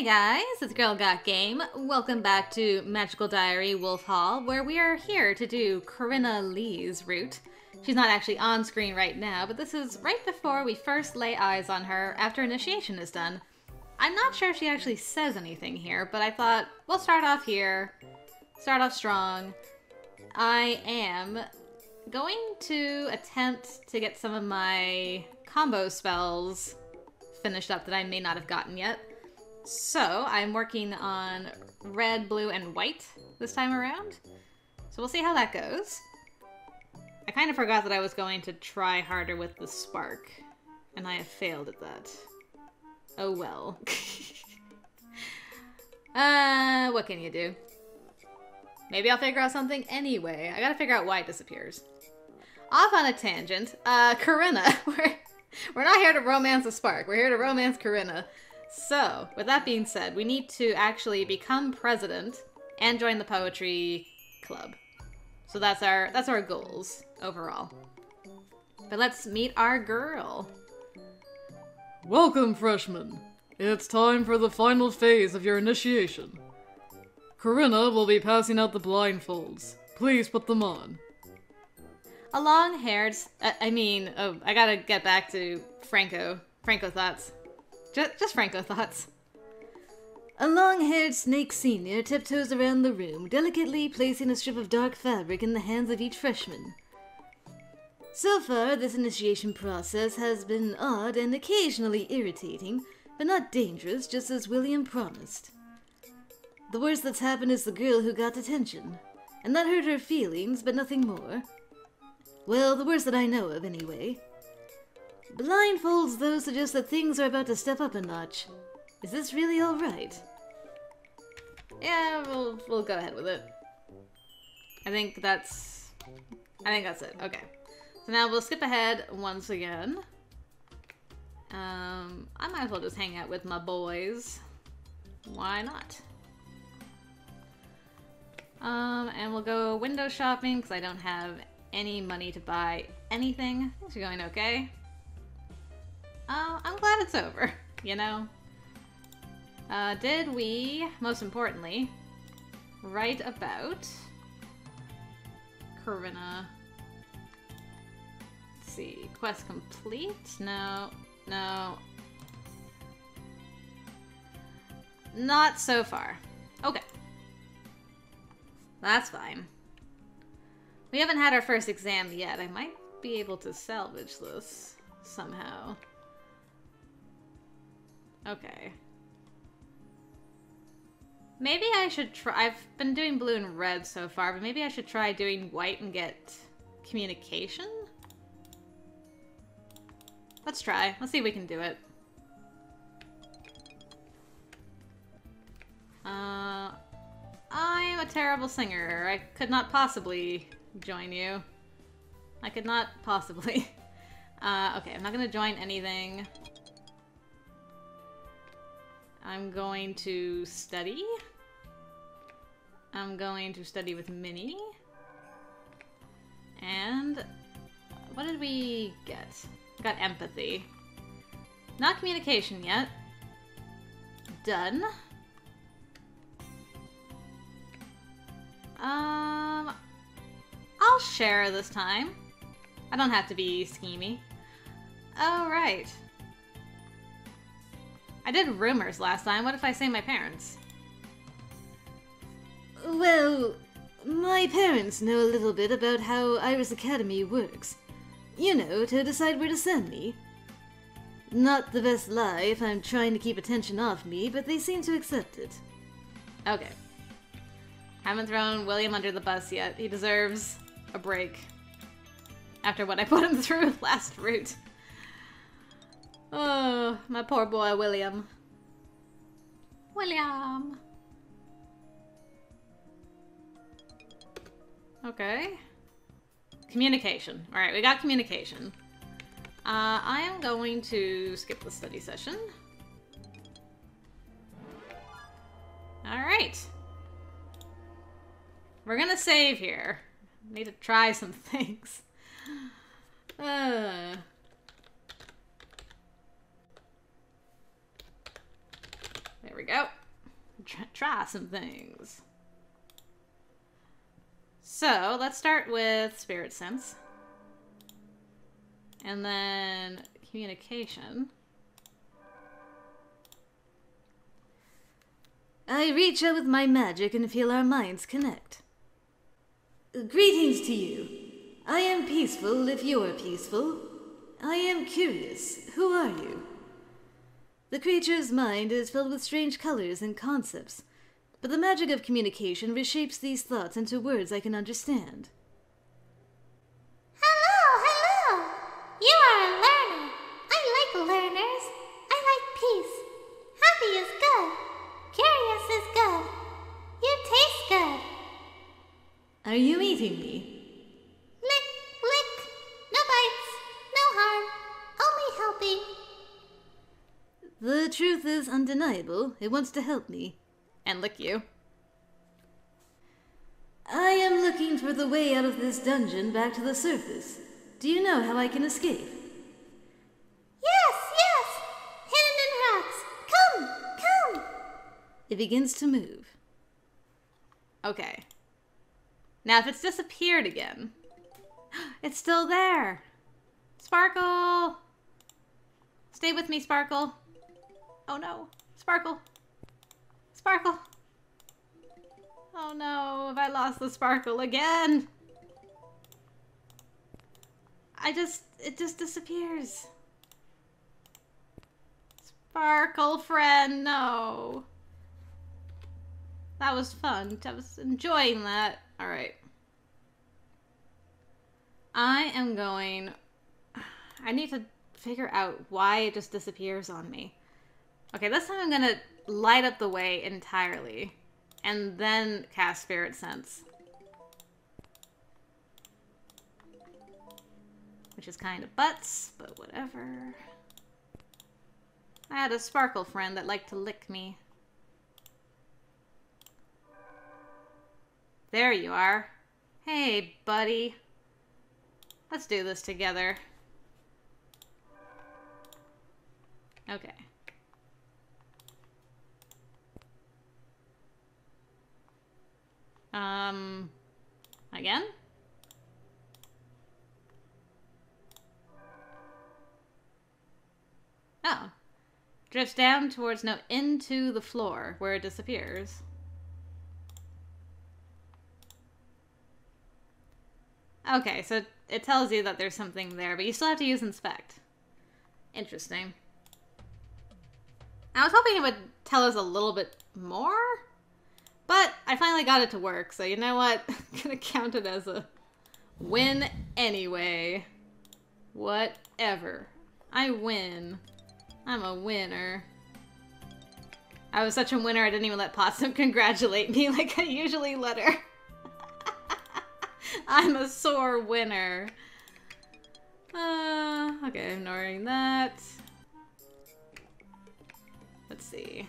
Hey guys, it's Girl Got Game. Welcome back to Magical Diary Wolf Hall, where we are here to do Corinna Lee's route. She's not actually on screen right now, but this is right before we first lay eyes on her after initiation is done. I'm not sure if she actually says anything here, but I thought we'll start off here, start off strong. I am going to attempt to get some of my combo spells finished up that I may not have gotten yet. So I'm working on red, blue, and white this time around. So we'll see how that goes. I kind of forgot that I was going to try harder with the spark, and I have failed at that. Oh well. uh, what can you do? Maybe I'll figure out something anyway. I gotta figure out why it disappears. Off on a tangent, uh, Corinna. We're, we're not here to romance a spark. We're here to romance Corinna. So, with that being said, we need to actually become president and join the poetry club. So that's our that's our goals overall. But let's meet our girl. Welcome, freshmen. It's time for the final phase of your initiation. Corinna will be passing out the blindfolds. Please put them on. A long-haired, I mean, oh, I gotta get back to Franco. Franco thoughts. Just, just Franco thoughts. A long-haired snake senior tiptoes around the room, delicately placing a strip of dark fabric in the hands of each freshman. So far, this initiation process has been odd and occasionally irritating, but not dangerous, just as William promised. The worst that's happened is the girl who got detention, and that hurt her feelings, but nothing more. Well, the worst that I know of, anyway. Blindfolds, though, suggest that things are about to step up a notch. Is this really alright? Yeah, we'll we'll go ahead with it. I think that's I think that's it. Okay. So now we'll skip ahead once again. Um, I might as well just hang out with my boys. Why not? Um, and we'll go window shopping because I don't have any money to buy anything. Things are going okay. Uh, I'm glad it's over, you know? Uh, did we, most importantly, write about Corinna? Let's see, quest complete? No, no. Not so far. Okay. That's fine. We haven't had our first exam yet. I might be able to salvage this somehow. Okay. Maybe I should try. I've been doing blue and red so far, but maybe I should try doing white and get communication? Let's try. Let's see if we can do it. Uh, I'm a terrible singer. I could not possibly join you. I could not possibly. Uh, okay, I'm not gonna join anything. I'm going to study. I'm going to study with Minnie. And what did we get? Got empathy. Not communication yet. Done. Um, I'll share this time. I don't have to be schemy. Oh, right. I did rumors last time. What if I say my parents? Well, my parents know a little bit about how Iris Academy works. You know, to decide where to send me. Not the best lie if I'm trying to keep attention off me, but they seem to accept it. Okay. Haven't thrown William under the bus yet. He deserves a break. After what I put him through last route. Oh, my poor boy, William. William! Okay. Communication. Alright, we got communication. Uh, I am going to skip the study session. Alright. We're gonna save here. Need to try some things. Uh... we go. Try, try some things. So let's start with spirit sense. And then communication. I reach out with my magic and feel our minds connect. Greetings to you. I am peaceful if you are peaceful. I am curious. Who are you? The creature's mind is filled with strange colors and concepts, but the magic of communication reshapes these thoughts into words I can understand. Hello, hello! You are a learner. I like learners. I like peace. Happy is good. Curious is good. You taste good. Are you eating me? The truth is undeniable. It wants to help me. And lick you. I am looking for the way out of this dungeon back to the surface. Do you know how I can escape? Yes, yes. Hidden in rocks. Come, come. It begins to move. Okay. Now, if it's disappeared again, it's still there. Sparkle! Stay with me, Sparkle. Oh no. Sparkle. Sparkle. Oh no, have I lost the sparkle again? I just, it just disappears. Sparkle friend, no. That was fun. I was enjoying that. All right. I am going. I need to figure out why it just disappears on me. Okay, this time I'm gonna light up the way entirely and then cast Spirit Sense. Which is kind of butts, but whatever. I had a sparkle friend that liked to lick me. There you are. Hey, buddy. Let's do this together. Okay. Um, again? Oh. Drifts down towards, no, into the floor where it disappears. Okay, so it tells you that there's something there, but you still have to use inspect. Interesting. I was hoping it would tell us a little bit more, but I finally got it to work, so you know what? I'm gonna count it as a win anyway. Whatever. I win. I'm a winner. I was such a winner I didn't even let Possum congratulate me like I usually let her. I'm a sore winner. Uh, okay, ignoring that. Let's see.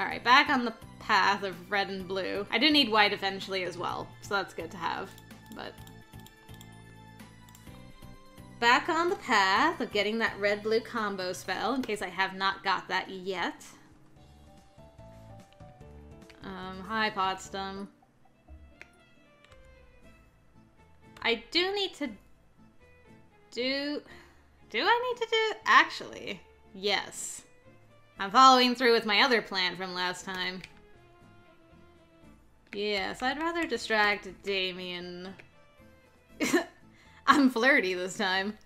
Alright, back on the path of red and blue. I do need white eventually as well, so that's good to have, but... Back on the path of getting that red-blue combo spell, in case I have not got that yet. Um, hi, Potsdam. I do need to do... Do I need to do... Actually, yes. I'm following through with my other plan from last time. Yes, I'd rather distract Damien. I'm flirty this time.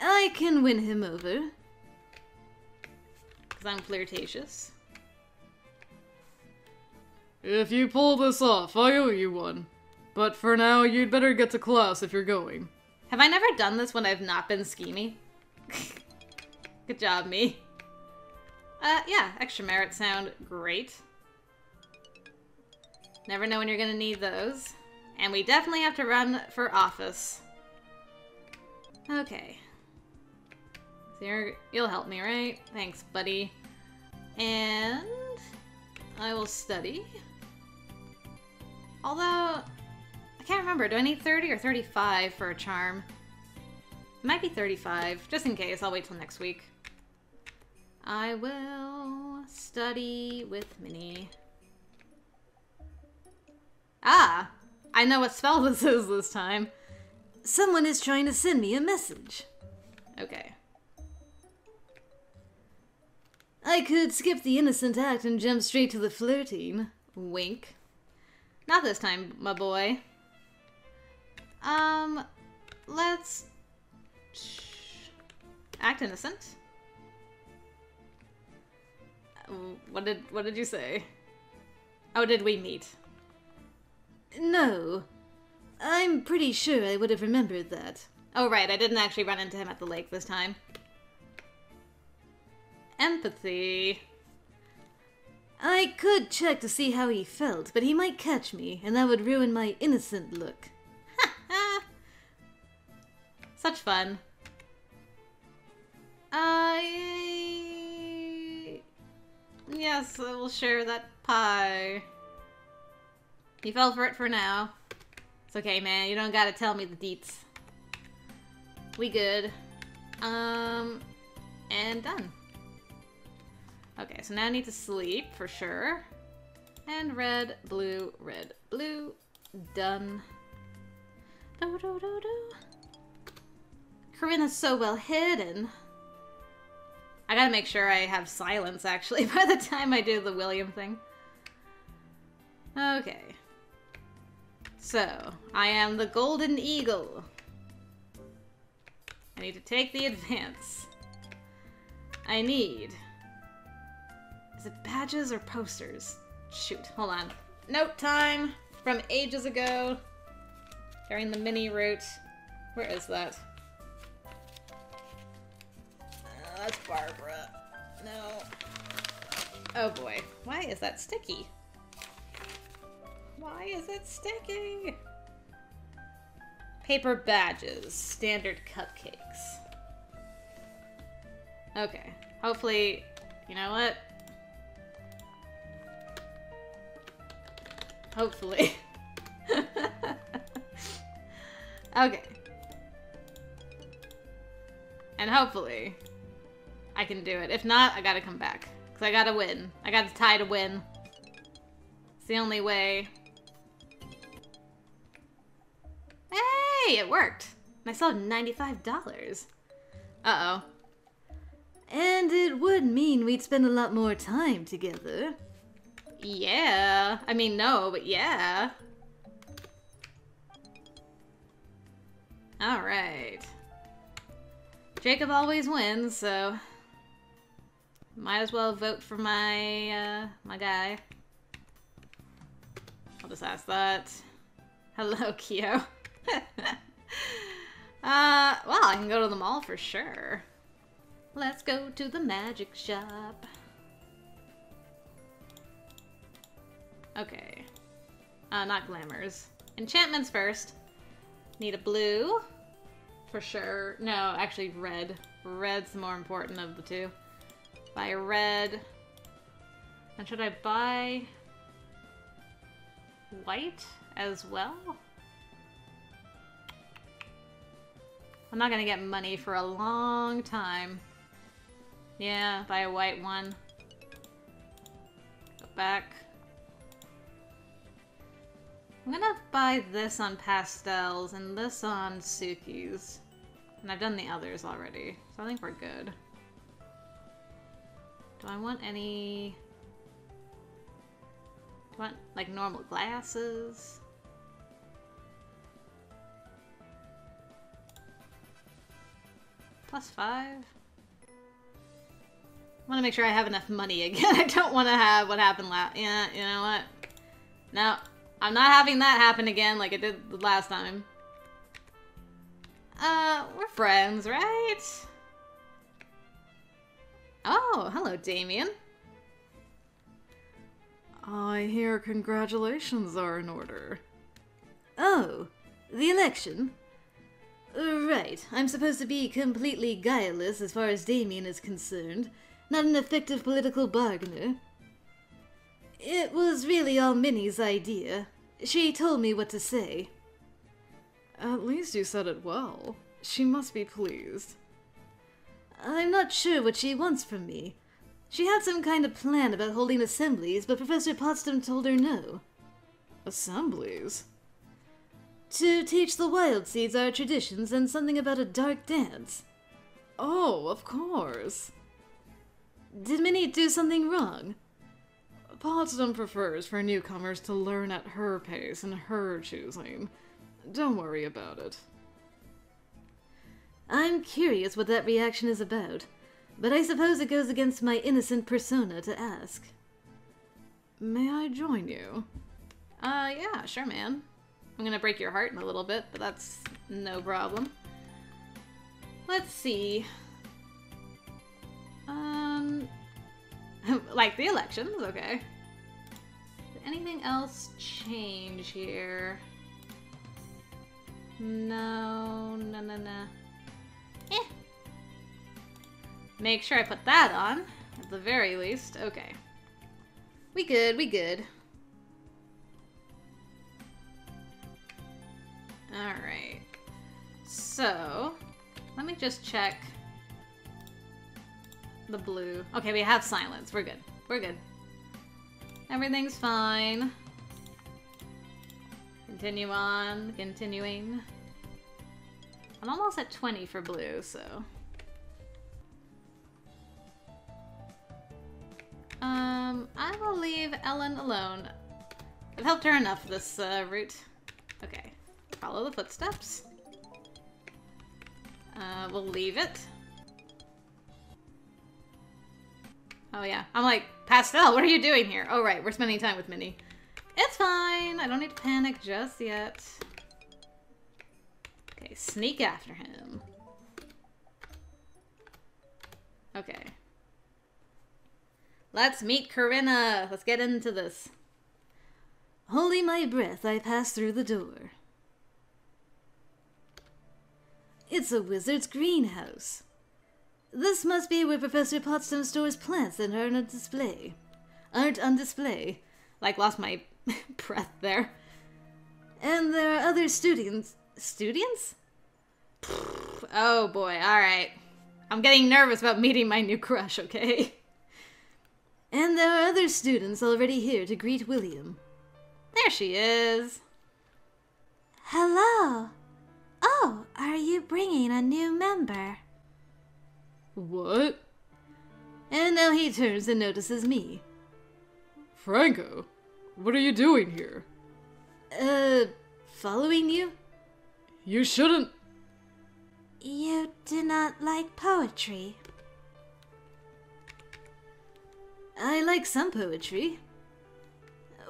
I can win him over. Because I'm flirtatious. If you pull this off, I owe you one. But for now, you'd better get to class if you're going. Have I never done this when I've not been schemy? Good job, me. Uh, yeah, extra merit sound great. Never know when you're gonna need those. And we definitely have to run for office. Okay. So you're, you'll help me, right? Thanks, buddy. And I will study. Although, I can't remember. Do I need 30 or 35 for a charm? It might be 35. Just in case, I'll wait till next week. I will study with Minnie. Ah, I know what spell this is this time. Someone is trying to send me a message. Okay. I could skip the innocent act and jump straight to the flirting. Wink. Not this time, my boy. Um, let's act innocent. What did what did you say? Oh, did we meet? No. I'm pretty sure I would have remembered that. Oh, right, I didn't actually run into him at the lake this time. Empathy. I could check to see how he felt, but he might catch me, and that would ruin my innocent look. Such fun. I. Yes, I will share that pie. You fell for it for now. It's okay, man. You don't gotta tell me the deets. We good. Um, and done. Okay, so now I need to sleep for sure. And red, blue, red, blue. Done. Do, do, do, do. Corinna's so well hidden. I gotta make sure I have silence actually by the time I do the William thing. Okay. So, I am the Golden Eagle. I need to take the advance. I need. Is it badges or posters? Shoot, hold on. Note time from ages ago during the mini route. Where is that? That's Barbara. No. Oh boy. Why is that sticky? Why is it sticky? Paper badges. Standard cupcakes. Okay. Hopefully, you know what? Hopefully. okay. And hopefully, I can do it. If not, I gotta come back. Because I gotta win. I gotta tie to win. It's the only way. Hey, it worked. And I still have $95. Uh-oh. And it would mean we'd spend a lot more time together. Yeah. I mean, no, but yeah. Alright. Jacob always wins, so... Might as well vote for my, uh, my guy. I'll just ask that. Hello, Kyo. uh, well, I can go to the mall for sure. Let's go to the magic shop. Okay. Uh, not glamours. Enchantments first. Need a blue. For sure. No, actually red. Red's the more important of the two. Buy red. And should I buy white as well? I'm not gonna get money for a long time. Yeah, buy a white one. Go back. I'm gonna buy this on pastels and this on Suki's. And I've done the others already, so I think we're good. Do I want any... Do I want, like, normal glasses? Plus five? I want to make sure I have enough money again. I don't want to have what happened last. Yeah, you know what? No, I'm not having that happen again like it did the last time. Uh, we're friends, right? Oh, hello, Damien. I hear congratulations are in order. Oh, the election? Right, I'm supposed to be completely guileless as far as Damien is concerned, not an effective political bargainer. It was really all Minnie's idea. She told me what to say. At least you said it well. She must be pleased. I'm not sure what she wants from me, She had some kind of plan about holding assemblies, but Professor Potsdam told her no. Assemblies? To teach the wild seeds our traditions and something about a dark dance. Oh, of course. Did Minnie do something wrong? Potsdam prefers for newcomers to learn at her pace and her choosing. Don't worry about it. I'm curious what that reaction is about, but I suppose it goes against my innocent persona to ask. May I join you? Uh, yeah, sure, man. I'm gonna break your heart in a little bit, but that's no problem. Let's see. Um, like the elections, okay. Did anything else change here? No, no, no, no. Eh. Make sure I put that on, at the very least. Okay. We good, we good. Alright. So, let me just check the blue. Okay, we have silence. We're good. We're good. Everything's fine. Continue on. Continuing. I'm almost at 20 for blue, so... Um, I will leave Ellen alone. I've helped her enough this uh, route. Okay. Follow the footsteps. Uh, we'll leave it. Oh yeah. I'm like, Pastel, what are you doing here? Oh right, we're spending time with Minnie. It's fine. I don't need to panic just yet. Okay, sneak after him. Okay. Let's meet Corinna. Let's get into this. Holding my breath, I pass through the door. It's a wizard's greenhouse. This must be where Professor Potsdam stores plants that aren't on display. Aren't on display. Like, lost my breath there. And there are other students. Students? Oh boy, alright. I'm getting nervous about meeting my new crush, okay? And there are other students already here to greet William. There she is. Hello. Oh, are you bringing a new member? What? And now he turns and notices me. Franco, what are you doing here? Uh, following you? You shouldn't. You do not like poetry. I like some poetry.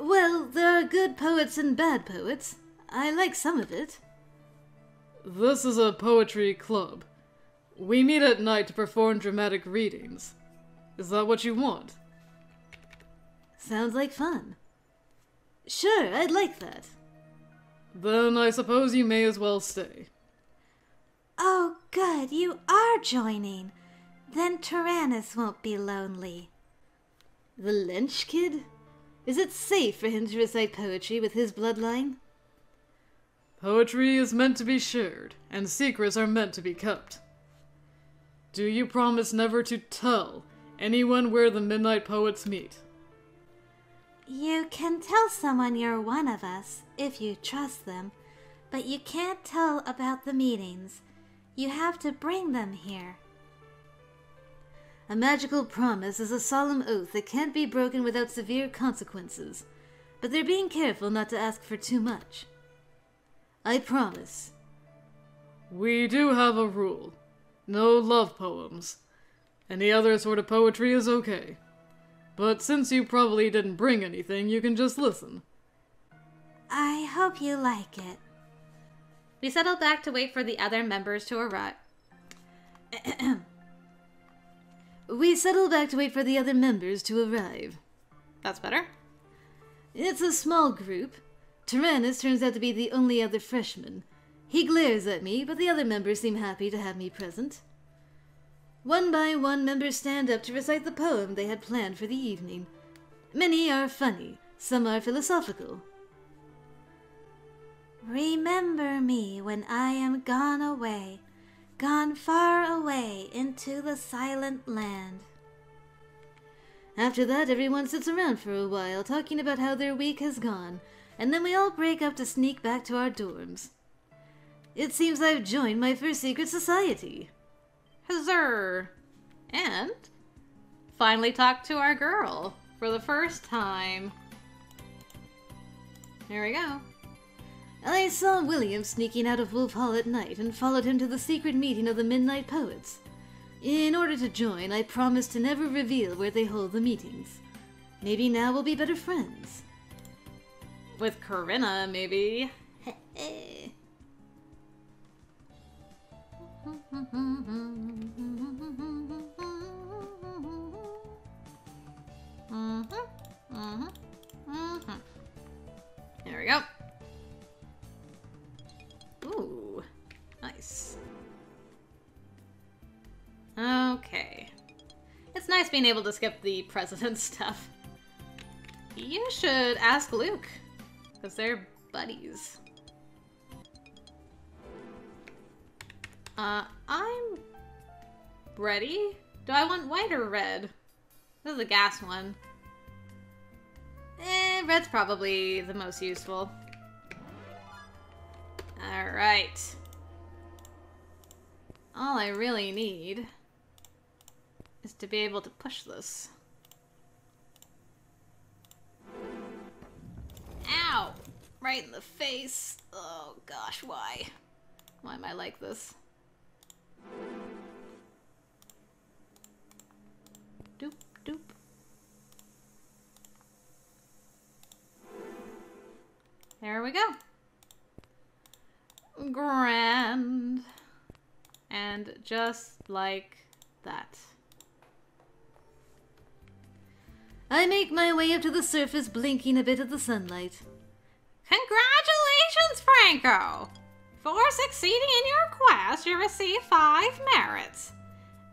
Well, there are good poets and bad poets. I like some of it. This is a poetry club. We meet at night to perform dramatic readings. Is that what you want? Sounds like fun. Sure, I'd like that. Then I suppose you may as well stay. Oh, good, you are joining. Then Tyrannus won't be lonely. The Lynch Kid? Is it safe for him to recite poetry with his bloodline? Poetry is meant to be shared, and secrets are meant to be kept. Do you promise never to tell anyone where the Midnight Poets meet? You can tell someone you're one of us if you trust them, but you can't tell about the meetings. You have to bring them here. A magical promise is a solemn oath that can't be broken without severe consequences, but they're being careful not to ask for too much. I promise. We do have a rule no love poems. Any other sort of poetry is okay. But since you probably didn't bring anything, you can just listen. I hope you like it. We settled back to wait for the other members to arrive. We settle back to wait for the other members to arrive. That's better. It's a small group. Tyrannus turns out to be the only other freshman. He glares at me, but the other members seem happy to have me present. One by one, members stand up to recite the poem they had planned for the evening. Many are funny, some are philosophical. Remember me when I am gone away, gone far away into the silent land. After that, everyone sits around for a while, talking about how their week has gone, and then we all break up to sneak back to our dorms. It seems I've joined my first secret society. Huzzah! And finally talked to our girl for the first time. There we go. I saw William sneaking out of Wolf Hall at night and followed him to the secret meeting of the Midnight Poets. In order to join, I promised to never reveal where they hold the meetings. Maybe now we'll be better friends. With Corinna, maybe. Mm-hmm. There we go. Ooh, nice. Okay. It's nice being able to skip the president stuff. You should ask Luke, because they're buddies. Uh, I'm ready. Do I want white or red? This is a gas one. Eh, red's probably the most useful. Alright. All I really need is to be able to push this. Ow! Right in the face. Oh gosh, why? Why am I like this? Doop, doop. There we go. Grand. And just like that. I make my way up to the surface, blinking a bit at the sunlight. Congratulations, Franco! For succeeding in your quest, you receive five merits.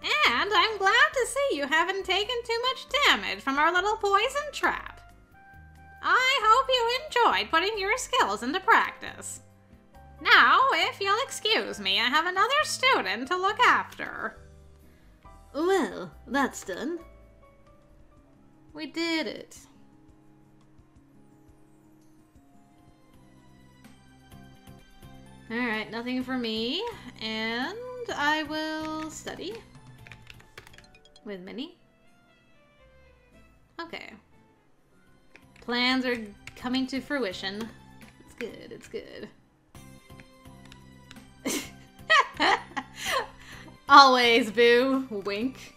And I'm glad to see you haven't taken too much damage from our little poison trap. I hope you enjoyed putting your skills into practice. Now, if you'll excuse me, I have another student to look after. Well, that's done. We did it. Alright, nothing for me. And I will study. With Minnie. Okay. Plans are coming to fruition. It's good, it's good. Always, boo. Wink.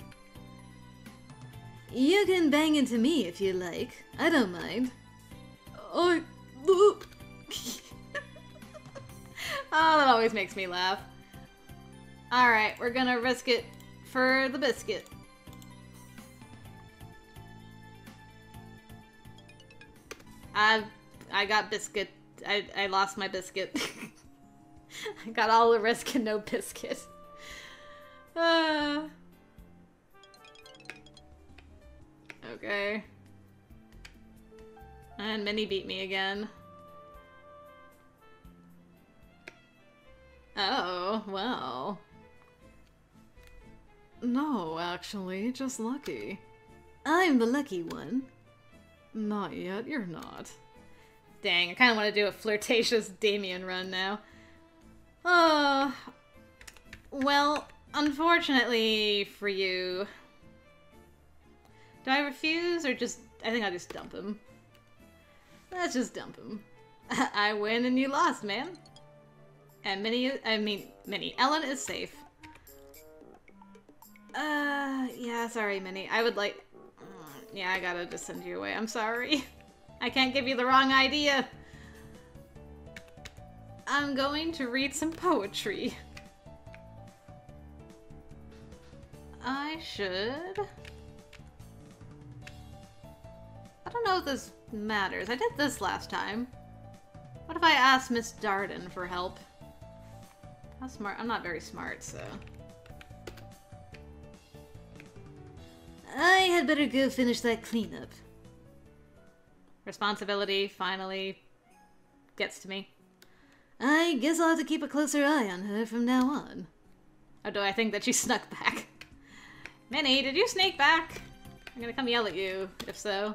You can bang into me if you like. I don't mind. I. oh, that always makes me laugh. Alright, we're gonna risk it for the biscuit. I I got biscuit. I, I lost my biscuit. I got all the risk and no biscuit. Uh, okay. And Minnie beat me again. Oh, well. No, actually, just lucky. I'm the lucky one. Not yet, you're not. Dang, I kind of want to do a flirtatious Damien run now. Oh. Well, unfortunately for you. Do I refuse or just. I think I'll just dump him. Let's just dump him. I win and you lost, man. And Minnie, I mean, Minnie, Ellen is safe. Uh, yeah, sorry, Minnie. I would like. Mm, Yeah, I gotta just send you away. I'm sorry. I can't give you the wrong idea. I'm going to read some poetry. I should. I don't know if this matters. I did this last time. What if I asked Miss Darden for help? How smart? I'm not very smart, so. I had better go finish that cleanup. Responsibility finally gets to me. I guess I'll have to keep a closer eye on her from now on. Do I think that she snuck back? Minnie, did you sneak back? I'm gonna come yell at you, if so.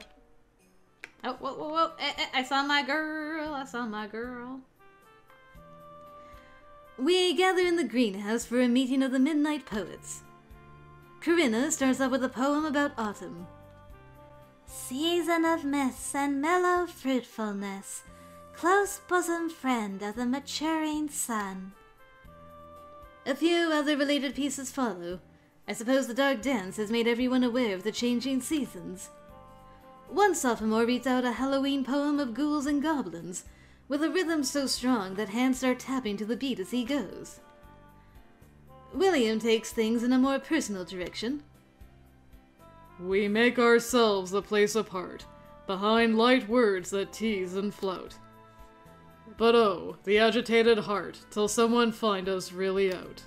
Oh, whoa, whoa, whoa. Eh, eh, I saw my girl. I saw my girl. We gather in the greenhouse for a meeting of the Midnight Poets. Corinna starts off with a poem about autumn. Season of mist and mellow fruitfulness, close bosom friend of the maturing sun. A few other related pieces follow. I suppose the Dark Dance has made everyone aware of the changing seasons. One sophomore reads out a Halloween poem of ghouls and goblins, with a rhythm so strong that hands start tapping to the beat as he goes. William takes things in a more personal direction. We make ourselves a place apart, behind light words that tease and float. But oh, the agitated heart, till someone find us really out.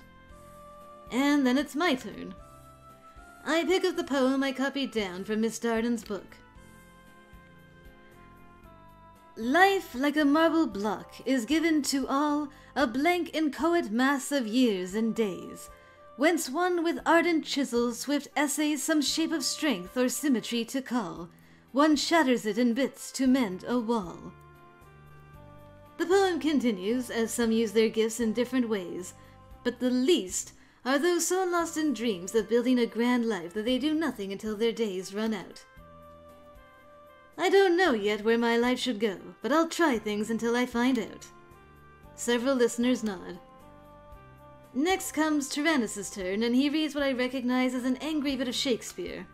And then it's my turn. I pick up the poem I copied down from Miss Darden's book. Life, like a marble block, is given to all a blank inchoate mass of years and days, whence one with ardent chisel swift essays some shape of strength or symmetry to call, one shatters it in bits to mend a wall. The poem continues, as some use their gifts in different ways, but the least are those so lost in dreams of building a grand life that they do nothing until their days run out. I don't know yet where my life should go, but I'll try things until I find out. Several listeners nod. Next comes Tyrannus's turn, and he reads what I recognize as an angry bit of Shakespeare.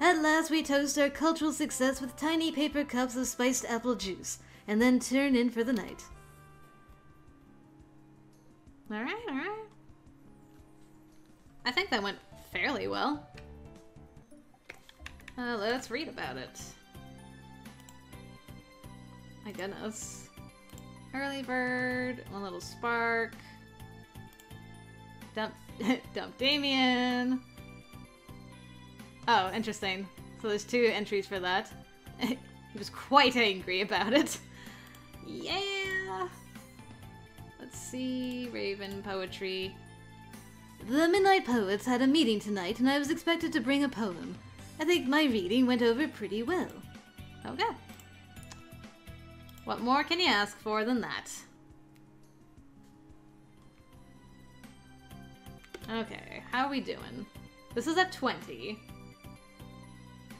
At last, we toast our cultural success with tiny paper cups of spiced apple juice, and then turn in for the night. Alright, alright. I think that went fairly well. Uh, let's read about it. My goodness. Early bird, one little spark. Dump, dump Damien. Oh, interesting. So there's two entries for that. he was quite angry about it. Yeah. Let's see. Raven poetry. The Midnight Poets had a meeting tonight, and I was expected to bring a poem. I think my reading went over pretty well. Okay. What more can you ask for than that? Okay, how are we doing? This is at 20.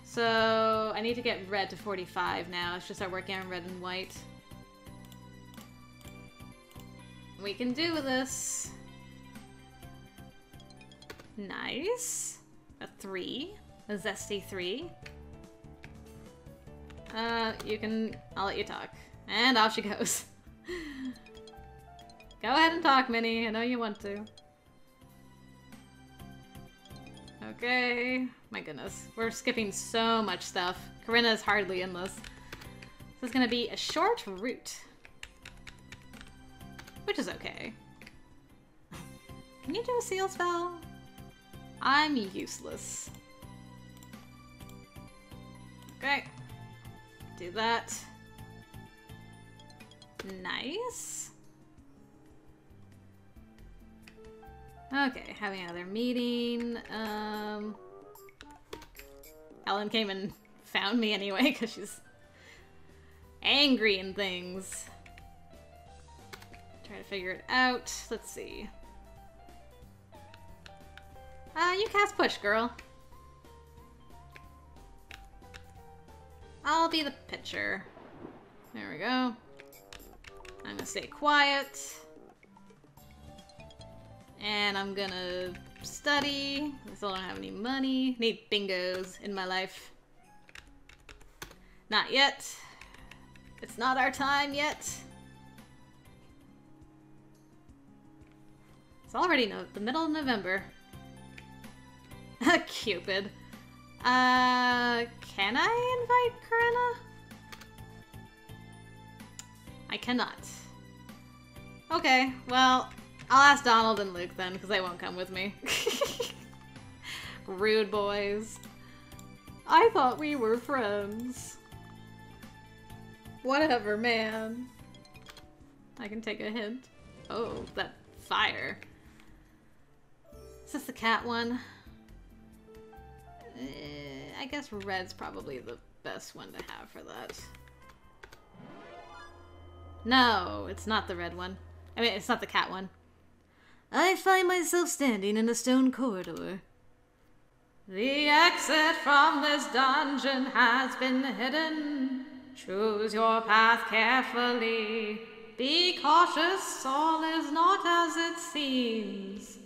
So, I need to get red to 45 now. I should start working on red and white. We can do this. Nice. A 3. A zesty 3. Uh, you can... I'll let you talk. And off she goes. Go ahead and talk, Minnie. I know you want to. Okay. My goodness. We're skipping so much stuff. Corinna is hardly in this. This is gonna be a short route. Which is okay. Can you do a seal spell? I'm useless. Okay. Do that. Nice. Okay, having another meeting. Um, Ellen came and found me anyway because she's angry and things. Try to figure it out. Let's see. Uh, you cast push, girl. I'll be the pitcher. There we go. I'm gonna stay quiet. And I'm gonna study. I still don't have any money. Need bingos in my life. Not yet. It's not our time yet. It's already no the middle of November. Cupid. Uh, can I invite Corinna? I cannot. Okay, well, I'll ask Donald and Luke then, because they won't come with me. Rude boys. I thought we were friends. Whatever, man. I can take a hint. Oh, that fire. Is this the cat one? Uh, I guess red's probably the best one to have for that. No, it's not the red one. I mean, it's not the cat one. I find myself standing in a stone corridor. The exit from this dungeon has been hidden. Choose your path carefully. Be cautious, all is not as it seems.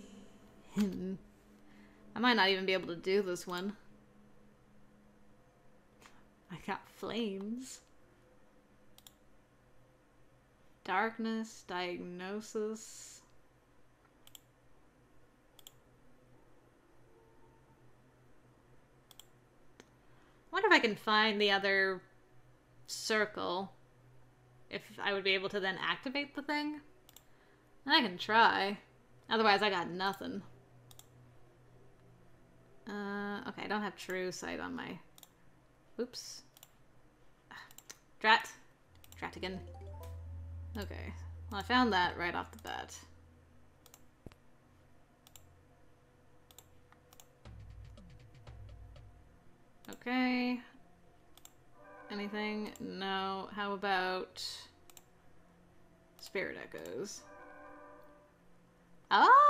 Hmm. I might not even be able to do this one. I got flames. Darkness, diagnosis. I wonder if I can find the other circle. If I would be able to then activate the thing. I can try. Otherwise, I got nothing. Uh, okay, I don't have true sight on my... Oops. Drat. Drat again. Okay. Well, I found that right off the bat. Okay. Anything? No. How about spirit echoes? Oh!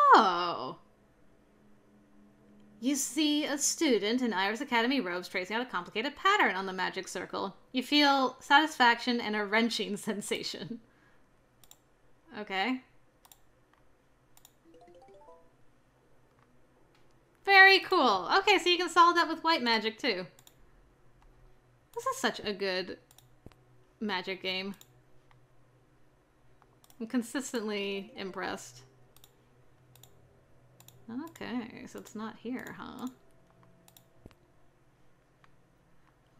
You see a student in Iris Academy robes tracing out a complicated pattern on the magic circle. You feel satisfaction and a wrenching sensation. Okay. Very cool. Okay, so you can solve that with white magic too. This is such a good magic game. I'm consistently impressed. Okay, so it's not here, huh?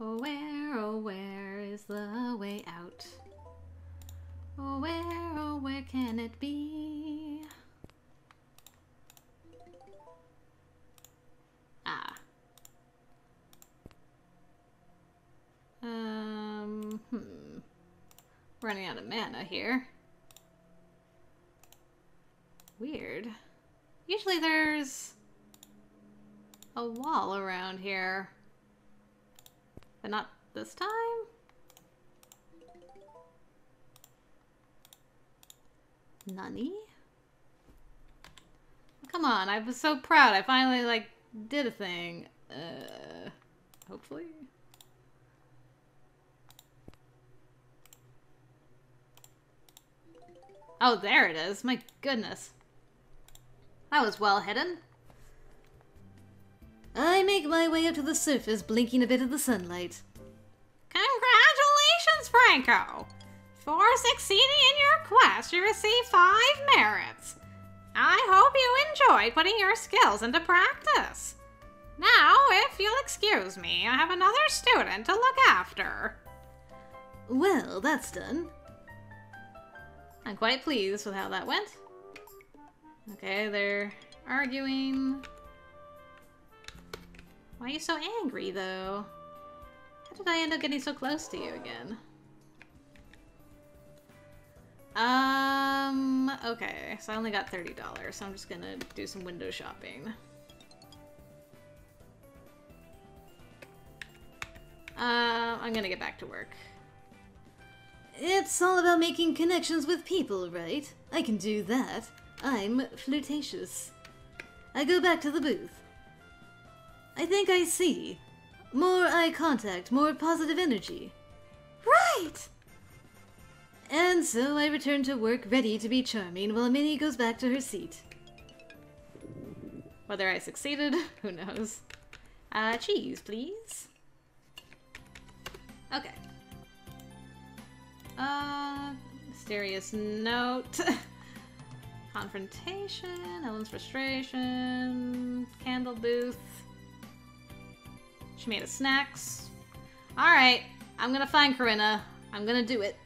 Oh, where, oh, where is the way out? Oh, where, oh, where can it be? Ah. Um, hmm. Running out of mana here. Weird. Usually there's a wall around here. But not this time? Nani? Come on, I was so proud. I finally, like, did a thing. Uh, hopefully. Oh, there it is. My goodness. That was well hidden. I make my way up to the surface, blinking a bit of the sunlight. Congratulations, Franco! For succeeding in your quest, you receive five merits. I hope you enjoyed putting your skills into practice. Now, if you'll excuse me, I have another student to look after. Well, that's done. I'm quite pleased with how that went. Okay, they're arguing. Why are you so angry, though? How did I end up getting so close to you again? Um, okay, so I only got $30, so I'm just gonna do some window shopping. Uh, I'm gonna get back to work. It's all about making connections with people, right? I can do that. I'm flirtatious. I go back to the booth. I think I see. More eye contact, more positive energy. Right! And so I return to work ready to be charming while Minnie goes back to her seat. Whether I succeeded, who knows. Uh, cheese, please. Okay. Uh, mysterious note. Confrontation, Ellen's frustration, candle booth. She made us snacks. Alright, I'm gonna find Corrinna. I'm gonna do it.